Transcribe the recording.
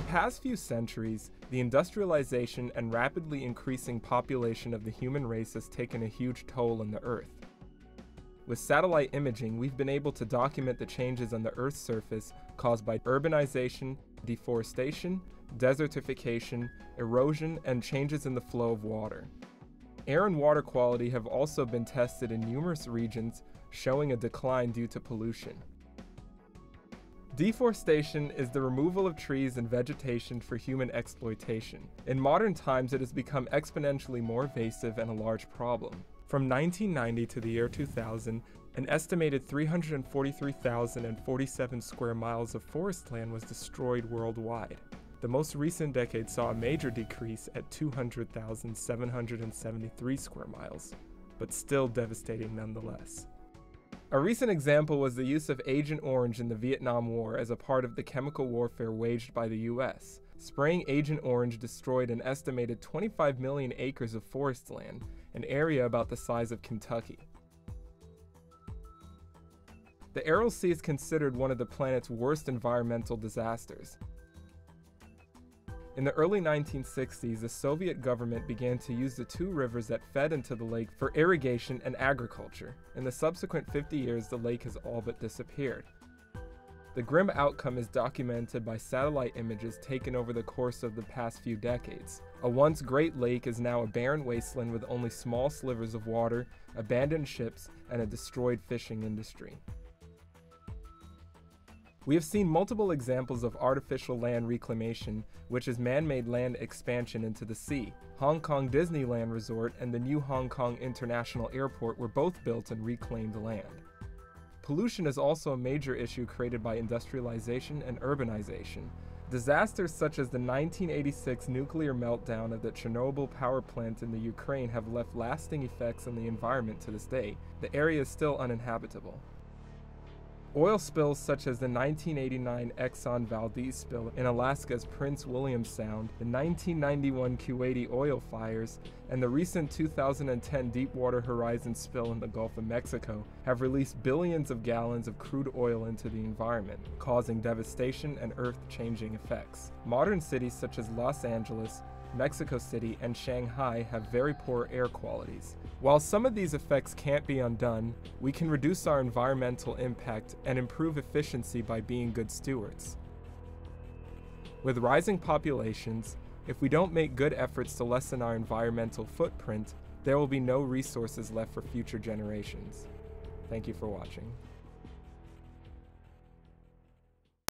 past few centuries, the industrialization and rapidly increasing population of the human race has taken a huge toll on the Earth. With satellite imaging, we've been able to document the changes on the Earth's surface caused by urbanization, deforestation, desertification, erosion, and changes in the flow of water. Air and water quality have also been tested in numerous regions, showing a decline due to pollution. Deforestation is the removal of trees and vegetation for human exploitation. In modern times, it has become exponentially more invasive and a large problem. From 1990 to the year 2000, an estimated 343,047 square miles of forest land was destroyed worldwide. The most recent decade saw a major decrease at 200,773 square miles, but still devastating nonetheless. A recent example was the use of Agent Orange in the Vietnam War as a part of the chemical warfare waged by the US. Spraying Agent Orange destroyed an estimated 25 million acres of forest land, an area about the size of Kentucky. The Aral Sea is considered one of the planet's worst environmental disasters. In the early 1960s, the Soviet government began to use the two rivers that fed into the lake for irrigation and agriculture. In the subsequent 50 years, the lake has all but disappeared. The grim outcome is documented by satellite images taken over the course of the past few decades. A once great lake is now a barren wasteland with only small slivers of water, abandoned ships, and a destroyed fishing industry. We have seen multiple examples of artificial land reclamation, which is man-made land expansion into the sea. Hong Kong Disneyland Resort and the new Hong Kong International Airport were both built in reclaimed land. Pollution is also a major issue created by industrialization and urbanization. Disasters such as the 1986 nuclear meltdown of the Chernobyl power plant in the Ukraine have left lasting effects on the environment to this day. The area is still uninhabitable. Oil spills such as the 1989 Exxon Valdez spill in Alaska's Prince William Sound, the 1991 Kuwaiti oil fires, and the recent 2010 Deepwater Horizon spill in the Gulf of Mexico have released billions of gallons of crude oil into the environment, causing devastation and earth-changing effects. Modern cities such as Los Angeles, Mexico City, and Shanghai have very poor air qualities. While some of these effects can't be undone, we can reduce our environmental impact and improve efficiency by being good stewards. With rising populations, if we don't make good efforts to lessen our environmental footprint, there will be no resources left for future generations. Thank you for watching.